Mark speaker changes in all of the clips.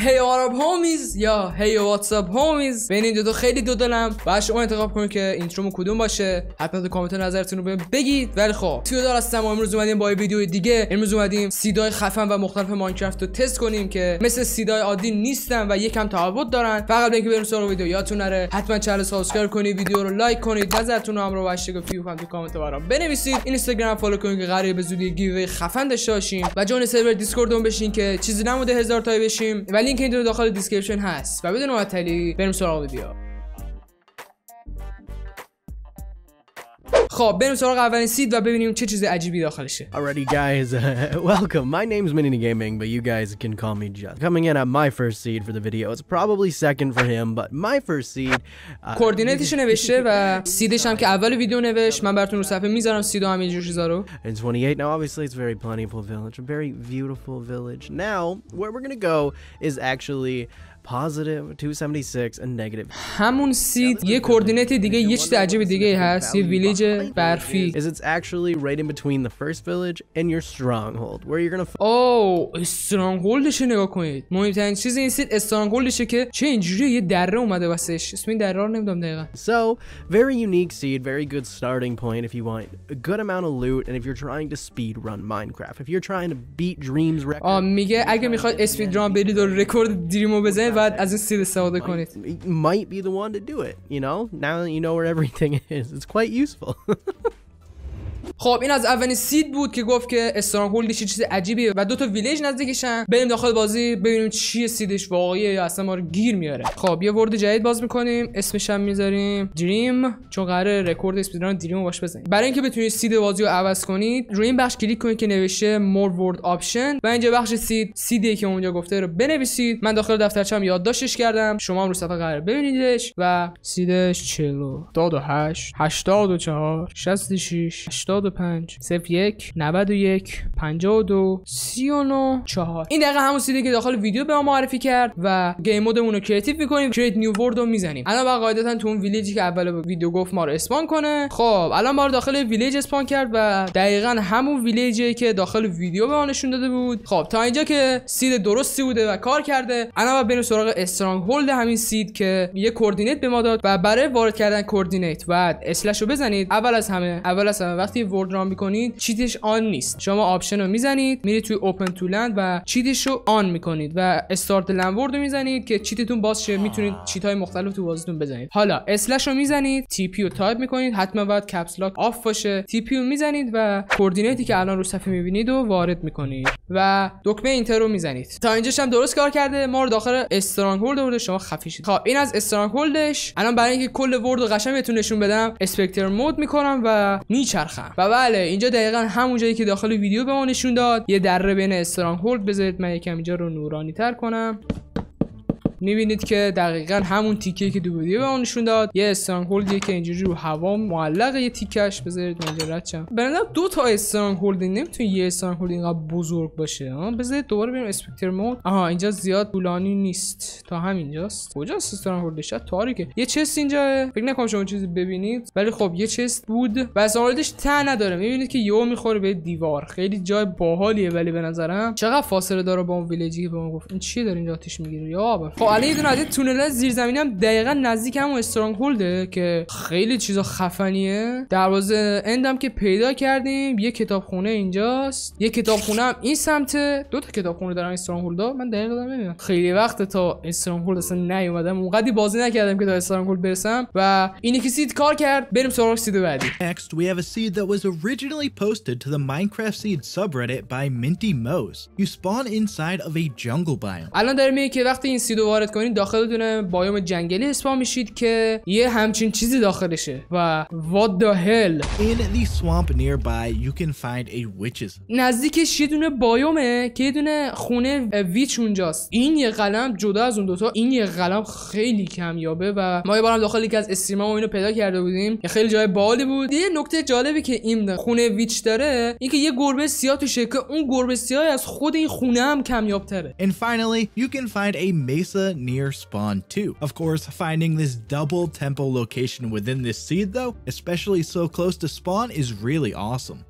Speaker 1: hey آراب homies یا hey what's up homies بین این دو تا خیلی دو دلم. بعد شما انتخاب کنید که intro مو کدوم باشه. حتما تو کامنت نظرتون رو بگید. ولی خب توی دار هستم امروز اومدیم با ویدیو دیگه. امروز اومدیم seed ای خفن و مختلف ماینکرافت رو تست کنیم که مثل seed ای عادی نیستن و یکم تفاوت دارن. فقط اینکه بریم سراغ ویدیو. یادتون نره حتما channel subscribe کنید ویدیو رو لایک کنید نظرتون رو هم رو هشتگ فیو تو کامنت برام بنویسید. اینستاگرام follow کنید که قراره به زودی give خفن داشته باشیم. و join سرور دیسکورد مون بشین که چیزی نمونده هزار تایی بشیم. و لینک این داخل description هست. و بدون معطلی بریم سراغ ویدیو. خب بریم سراغ اولین سید و ببینیم چه چیز عجیبی داخلشه
Speaker 2: Alrighty, guys, welcome. My name's Minini Gaming, but you guys can call me Just. Coming in at my first seed for the video. It's probably second for him, but my first seed. Uh,
Speaker 1: کوردینیتش نوشته و سیدش هم که اول ویدیو نوشت من براتون رو صفحه می‌ذارم سید و جور چیزا رو
Speaker 2: in 28. Now, obviously, it's a very plentiful village, a very beautiful village. Now, where we're gonna go is actually positive 276 and negative.
Speaker 1: همون سید یه کوردینیت دیگه یه چیز عجیب دیگه هست یه ویلیج برفی
Speaker 2: Is it's actually right in between the first village and your stronghold, where you're gonna. F-
Speaker 1: اوه استرانگولدش نگاه کنید مهمترین چیز این سید استرانگولدشه که چه اینجوری یه دره اومده واسش اسم این دره رو نمیدونم دقیقا
Speaker 2: So, very unique seed, very good starting point if you want a good amount of loot and if you're trying to speed run Minecraft. If you're trying to beat Dreams record,
Speaker 1: آ میگه اگه میخواد اسپید ران برید و رکورد دریمو بزنید bad as you see the Saudi
Speaker 2: might, It might be the one to do it. You know, now that you know where everything is, it's quite useful.
Speaker 1: خب این از اولین seed بود که گفت که stronghold ش چیز عجیبیه و دو تا ویلیج نزدیکشن. بریم داخل بازی ببینیم چیه seed ش واقعیه یا اصلا ما رو گیر میاره. خب یه world جدید باز می‌کنیم. اسمش هم می‌ذاریم dream چون قراره رکورد speedrun دریم باش بزنیم. برای اینکه بتونید seed بازی رو عوض کنید روی این بخش کلیک کنید که نوشته more world option و اینجا بخش seed seed ی که اونجا گفته رو بنویسید. من داخل دفترچه‌ام یادداشتش کردم. شما هم رو صفحه قرار ببینیدش و seed ش 40 28 84 66 85 01 91 52 39 4 این دقیقا همون seed ی که داخل ویدیو به ما معرفی کرد و game mode مون رو creative می‌کنیم. create new world رو می‌زنیم. الان با قاعدتا تو اون ویلیجی که اول ویدیو گفت ما رو spawn کنه. خب الان ما رو داخل village spawn کرد و دقیقا همون ویلیجی که داخل ویدیو به ما نشون داده بود. خب تا اینجا که seed درستی بوده و کار کرده الان باید بریم سراغ stronghold همین seed که یه coordinate به ما داد و برای وارد کردن coordinate باید slash رو بزنید. اول از همه اول از همه وقتی world run می‌کنید cheat ش on نیست. شما option رو می‌زنید میرید توی open to LAN و cheat ش رو on می‌کنید و start LAN رو می‌زنید که cheat تون باز شه می‌تونید cheat های مختلف تو بازیتون بزنید. حالا slash رو می‌زنید tp رو تایپ می‌کنید حتما باید caps lock off باشه. tp رو می‌زنید و coordinate ی که الان رو صفحه می‌بینید و وارد می‌کنید. و دکمه enter رو می‌زنید. تا اینجاش هم درست کار کرده ما رو داخل stronghold برده شما خفی شید. خب این از stronghold ش الان برای اینکه کل world رو قشنگ بهتون نشون بدم spectator mode می‌کنم و میچرخم. و بله اینجا دقیقا همون جایی که داخل ویدیو به ما نشون داد. یه دره بین stronghold بذارید من یکم اینجا رو نورانی تر کنم. می‌بینید که دقیقا همون تیکه که دو به اون نشون داد. یه استرانگ هولدیه که اینجوری رو هوا معلق یه تیکش بذارید من اینجا رد به دو تا استرانگ هولد نمی‌تونه یه استرانگ هولد اینقدر بزرگ باشه. ها بذارید دوباره بریم اسپکتر مود. آها اینجا زیاد طولانی نیست. تا همینجاست. کجاست استرانگ هولدش تاریکه. یه چست اینجا. فکر نکنم شما چیزی ببینید. ولی خب یه چست بود و استرانگ ته نداره. می‌بینید که یهو می‌خوره به دیوار. خیلی جای باحالیه ولی به نظرم چقدر فاصله داره با اون ویلیجی که به ما گفت. این چیه داره اینجا آتیش می‌گیره؟ یا خب الان یه دونه از تونل زیرزمینی هم دقیقا نزدیک همون استرانگ هولده که خیلی چیزا خفنیه. دروازه اندم که پیدا کردیم یه کتابخونه اینجاست. یه کتابخونه هم این سمته. دو تا کتابخونه دارن استرانگ هولدا من دقیقا دارم نمی‌دونم. خیلی وقت تا استرانگ هولد اصلا نیومدم. اونقدی بازی نکردم که تا استرانگ هولد برسم و اینی که سید کار کرد بریم سراغ سید بعدی.
Speaker 3: Next, we have a seed that was originally posted to the Minecraft Seed subreddit by Minty Mose. You spawn inside of a jungle biome.
Speaker 1: الان داره میگه که وقتی این سیدو وارد کنین داخل دونه بایوم جنگلی اسپان میشید که یه همچین چیزی داخلشه و what the hell.
Speaker 3: In the swamp nearby, you can find a witch's
Speaker 1: نزدیکش یه دونه بایومه که یه دونه خونه ویچ اونجاست. این یه قلم جدا از اون دوتا این یه قلم خیلی کمیابه و ما یه بارم داخل یکی از استریما اینو پیدا کرده بودیم. یه خیلی جای بالی بود. یه نکته جالبی که این خونه witch داره اینکه یه گربه سیاه توشه که اون گربه سیاه از خود این خونه هم کمیابتره.
Speaker 3: And finally, you can find a mesa near spawn too. Of course, finding this double temple location within this seed though, especially so close to spawn, is really awesome.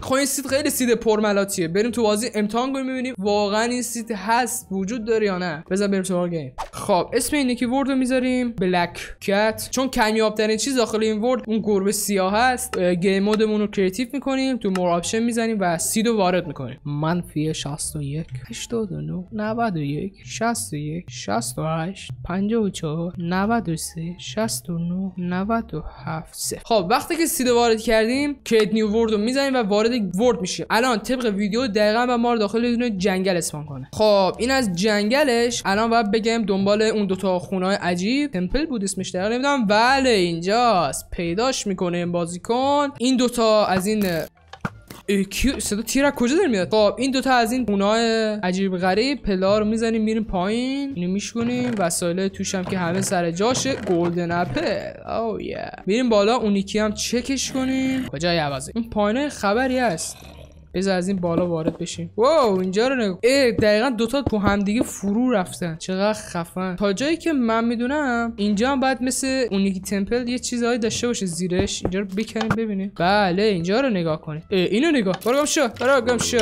Speaker 1: خب این سیت خیلی سیت پرملاتیه بریم تو بازی امتحان کنیم ببینیم واقعا این سیت هست وجود داره یا نه بزن بریم سراغ گیم خب اسم این یکی world رو می‌ذاریم black cat چون کمیاب ترین چیز داخل این world اون گربه سیاه هست game mode مون رو creative می‌کنیم تو more option می‌زنیم و seed رو وارد می‌کنیم. منفی 61 89 91 61 68 54 93 69 97 خب وقتی که سید وارد کردیم کریت نیو ورد رو می‌زنیم و وارد ورد میشیم. الان طبق ویدیو دقیقا و ما رو داخل یه جنگل اسپان کنه. خب این از جنگلش الان باید بگم دنبال اون دوتا خونه عجیب. تمپل بود اسمش دقیقا نمی‌دونم. بله اینجاست. پیداش می‌کنه این بازیکن. این دوتا از این کیو صدا تیر کجا داره میاد؟ خب این دوتا از این خونای عجیب غریب پلا رو می‌زنیم میریم پایین. اینو میشکنیم. وسایل توش هم که همه سر جاشه. گلدن اپل او یه میریم بالا. اونیکی هم چکش کنیم. کجای عوضه؟ این پایین خبری هست. بذار از این بالا وارد بشیم. واو اینجا رو ای دقیقا دوتا تو همدیگه فرو رفتن. چقدر خفن. تا جایی که من می‌دونم اینجا هم باید مثل اونیکی تمپل یه چیزهایی داشته باشه زیرش. اینجا رو بکنیم ببینیم. بله اینجا رو نگاه کنید اینو نگاه. برو گم شو. برو گم شو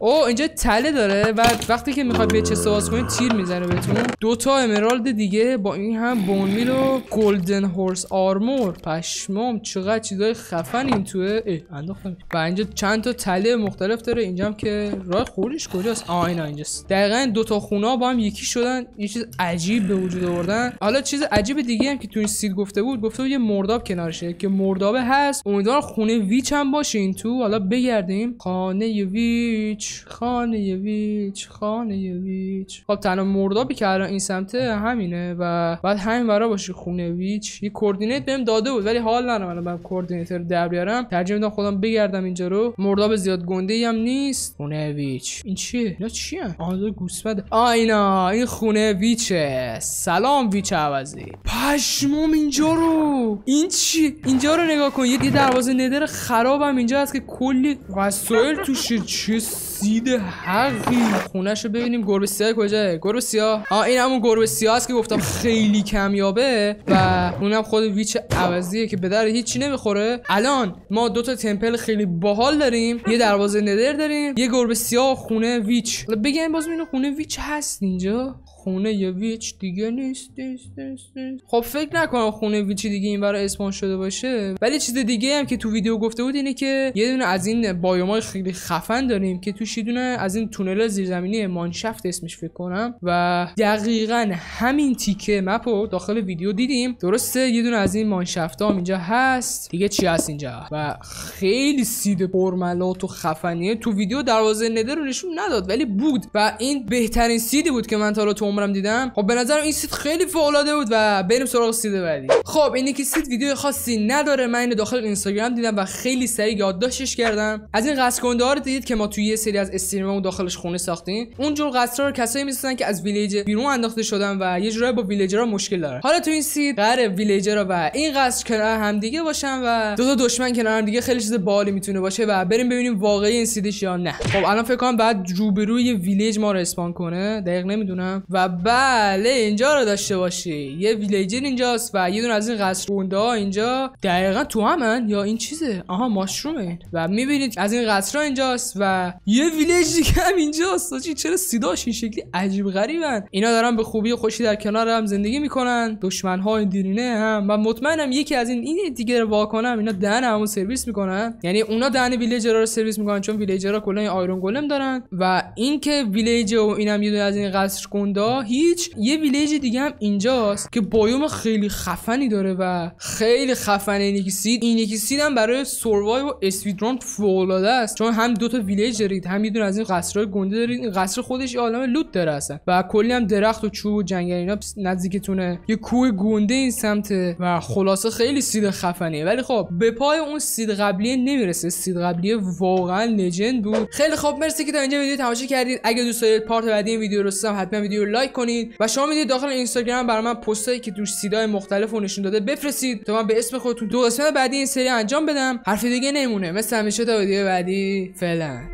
Speaker 1: او اینجا تله داره و وقتی که می‌خواد به چه سواز کنید تیر می‌زنه بهتون. دوتا امرالد دیگه با این هم بون میل و گلدن هورس آرمور. پشمام چقدر چیزای خفن این توه. انداختم. و اینجا چند تا تله مختلف داره. اینجا هم که راه خروجش کجاست؟ آ اینا اینجاست. دقیقا دو تا خونه با هم یکی شدن. یه چیز عجیب به وجود آوردن. حالا چیز عجیب دیگه هم که تو این سید گفته بود گفته بود یه مرداب کنارشه. که مردابه هست. امیدوارم خونه ویچ هم باشه این تو. حالا بگردیم. خانه ویچ خانه ویچ خانه ویچ. خب تنها مردابی که الان این سمته همینه و بعد همین برا باشه خونه ویچ. یه کوردینیت بهم داده بود ولی حال ندارم من کوردینیت رو در بیارم. ترجیح میدم خودم بگردم اینجا رو. مرداب زیاد خونده هم نیست. خونه ویچ این چیه؟ اینا چیه آن گوسفند. آینا این خونه ویچه سلام ویچ عوضی. پشمام اینجا رو. این چی؟ اینجا رو نگاه کن. یه دروازه ندر خرابم اینجا هست که کلی وسایل توشه. چه سید حقی. خونش رو ببینیم گربه سیاه کجاه گربه سیاه. آ این همون گربه سیاه است که گفتم خیلی کمیابه و اونم خود ویچ عوضیه که به در هیچی نمی‌خوره. الان ما دو تا تمپل خیلی باحال داریم. یه دروازه ندر داریم یه گربه سیاه خونه ویچ. بگم باز اینو خونه ویچ هست اینجا؟ خونه یه ویچ دیگه نیست نیست نیست, نیست. خب فکر نکنم خونه ویچ دیگه این برای اسپان شده باشه. ولی چیز دیگه هم که تو ویدیو گفته بود اینه که یه دونه از این بایومای خیلی خفن داریم که توش یه دونه از این تونل زیرزمینی مانشفت اسمش فکر کنم و دقیقا همین تیکه مپو داخل ویدیو دیدیم. درسته؟ یه دونه از این مانشفت هم اینجا هست. دیگه چی هست اینجا؟ و خیلی سید پرملات و خفنیه. تو ویدیو دروازه نده رو نشون نداد ولی بود. و این بهترین سیدی بود که من تا تو عمرم دیدم خب به نظرم این سید خیلی فوق بود و بریم سراغ سید بعدی. خب این که سید ویدیو خاصی نداره من اینو داخل اینستاگرام دیدم و خیلی سریع یادداشتش کردم. از این قصد کننده ها رو دیدید که ما توی یه سری از stream مون داخلش خونه ساختیم. اونجور قصرها رو کسایی می‌سازن که از ویلیج بیرون انداخته شدن و یه جورایی با villager ها مشکل دارن. حالا تو این seed قرار villager ها و این قصر کنار هم دیگه باشن و دو تا دشمن کنار هم دیگه خیلی چیز باحالی می‌تونه باشه و بریم ببینیم واقعی این seed ش یا نه. خب الان فکر کنم بعد روبروی ویلیج ما رو spawn کنه. دقیق نمی‌دونم. و بله اینجا رو داشته باشی. یه villager اینجاست و یه دونه از این قصر ها اینجا. دقیقا تو همن یا این چیزه؟ آها mushroom ه. و می‌بینید از این قصرها اینجاست و یه ویلیج دیگه هم اینجاست. چرا صداش این شکلی عجیب غریبن؟ اینا دارن به خوبی و خوشی در کنار هم زندگی می‌کنن. دشمن های دیرینه هم. و مطمئنم یکی از این این دیگه رو واکنم اینا دهن همون سرویس می‌کنن. یعنی اونا دهن villager رو سرویس می‌کنن چون villager ها کلا iron golem دارن. و اینکه ویلیج و اینم یه از این قصر هیچ یه ویلیج دیگه هم اینجاست که biome خیلی خفنی داره و خیلی خفنه. این یکی این یکی هم برای survive و speedrun فوق است. چون هم دو تا ویلیج دارید هم یه دونه از این قصرهای گنده دارید. این قصر خودش یه عالم loot داره اصلا. و کلی هم درخت و چوب و جنگل اینا نزدیکتونه. یه کوه گنده این سمت و خلاصه خیلی سید خفنیه. ولی خب به پای اون سید قبلی نمی‌رسه. سید قبلی واقعا لجند بود. خیلی خب مرسی که تا اینجا ویدیو تماشا کردید. اگه دوست دارید پارت بعدی این ویدیو رو حتما ویدیو رو لایک کنید و شما می‌دید داخل اینستاگرام برای من پستایی که توش سیدای مختلف رو نشون داده بفرستید تا من به اسم خودتون دو قسمت بعدی این سری انجام بدم. حرف دیگه نمونه مثل همیشه تا ویدیو بعدی. فعلا.